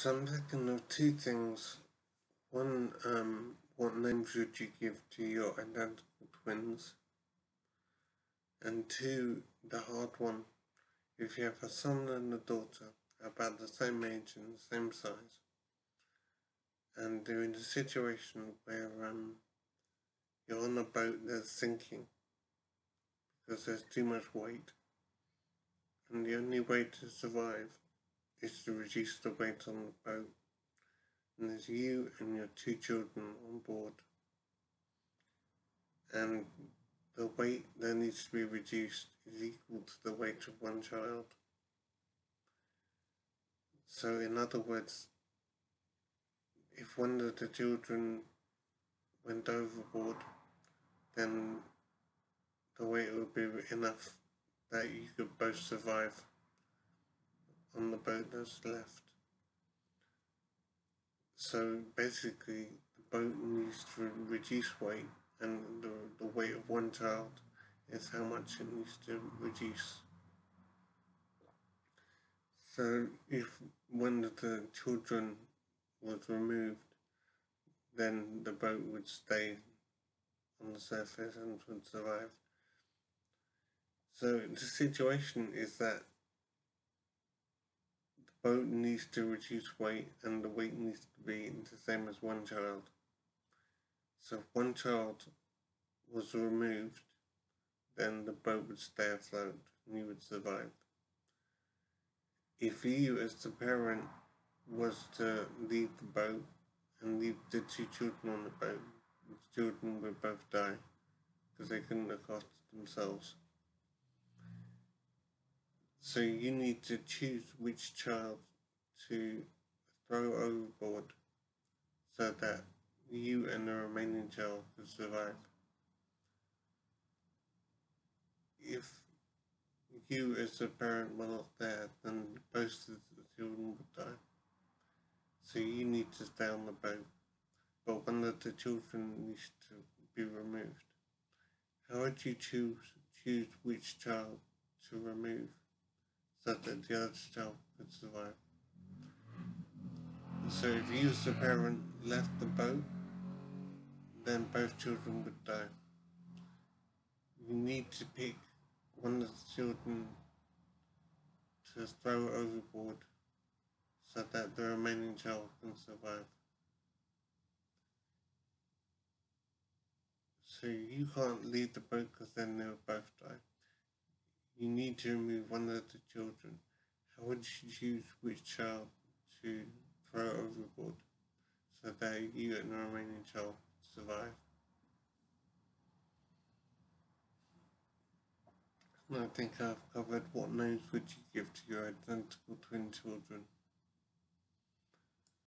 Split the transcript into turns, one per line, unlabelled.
So I'm thinking of two things. One, um, what names would you give to your identical twins? And two, the hard one, if you have a son and a daughter about the same age and the same size, and they're in a situation where um, you're on a boat that's sinking because there's too much weight, and the only way to survive is to reduce the weight on the boat, and there's you and your two children on board, and the weight that needs to be reduced is equal to the weight of one child. So, in other words, if one of the children went overboard, then the weight would be enough that you could both survive on the boat that's left. So basically, the boat needs to reduce weight, and the, the weight of one child is how much it needs to reduce. So if one of the children was removed, then the boat would stay on the surface and would survive. So the situation is that boat needs to reduce weight and the weight needs to be the same as one child. So if one child was removed, then the boat would stay afloat and you would survive. If you as the parent was to leave the boat and leave the two children on the boat, the children would both die because they couldn't look after themselves. So you need to choose which child to throw overboard so that you and the remaining child can survive. If you as a parent were not there, then both of the children would die. So you need to stay on the boat, but one of the children needs to be removed. How would you choose choose which child to remove so that the other child could survive? So if you as a parent left the boat, then both children would die. You need to pick one of the children to throw overboard so that the remaining child can survive. So you can't leave the boat because then they'll both die. You need to remove one of the children. How would you choose which child to throw overboard so that you and the remaining child survive? I think I've covered what names would you give to your identical.